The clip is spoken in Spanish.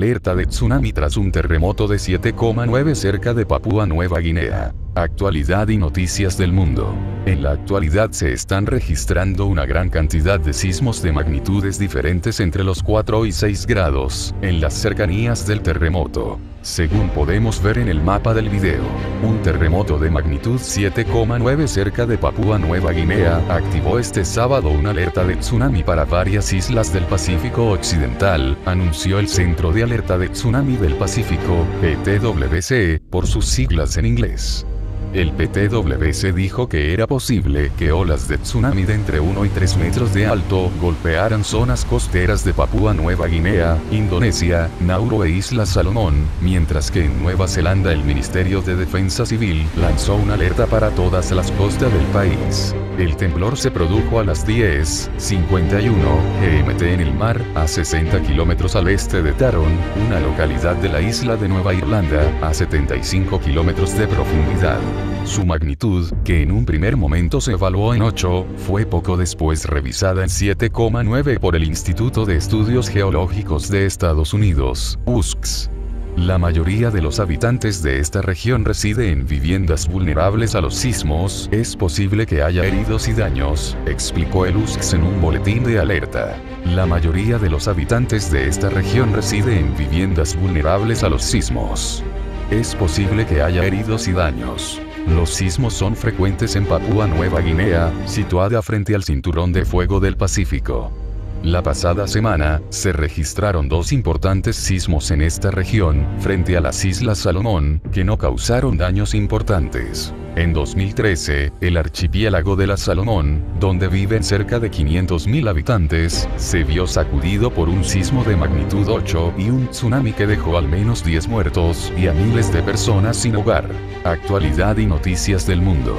Alerta de tsunami tras un terremoto de 7,9 cerca de Papúa Nueva Guinea. Actualidad y noticias del mundo. En la actualidad se están registrando una gran cantidad de sismos de magnitudes diferentes entre los 4 y 6 grados, en las cercanías del terremoto. Según podemos ver en el mapa del video, un terremoto de magnitud 7,9 cerca de Papúa Nueva Guinea activó este sábado una alerta de tsunami para varias islas del Pacífico Occidental, anunció el Centro de Alerta de Tsunami del Pacífico, PTWC, por sus siglas en inglés. El PTWC dijo que era posible que olas de tsunami de entre 1 y 3 metros de alto golpearan zonas costeras de Papúa Nueva Guinea, Indonesia, Nauru e Islas Salomón, mientras que en Nueva Zelanda el Ministerio de Defensa Civil lanzó una alerta para todas las costas del país. El temblor se produjo a las 10.51 GMT en el mar, a 60 kilómetros al este de Taron, una localidad de la isla de Nueva Irlanda, a 75 kilómetros de profundidad. Su magnitud, que en un primer momento se evaluó en 8, fue poco después revisada en 7,9 por el Instituto de Estudios Geológicos de Estados Unidos, USGS. La mayoría de los habitantes de esta región reside en viviendas vulnerables a los sismos, es posible que haya heridos y daños, explicó el USGS en un boletín de alerta. La mayoría de los habitantes de esta región reside en viviendas vulnerables a los sismos. Es posible que haya heridos y daños. Los sismos son frecuentes en Papúa Nueva Guinea, situada frente al cinturón de fuego del Pacífico. La pasada semana, se registraron dos importantes sismos en esta región, frente a las Islas Salomón, que no causaron daños importantes. En 2013, el archipiélago de la Salomón, donde viven cerca de 500.000 habitantes, se vio sacudido por un sismo de magnitud 8 y un tsunami que dejó al menos 10 muertos y a miles de personas sin hogar. Actualidad y noticias del mundo.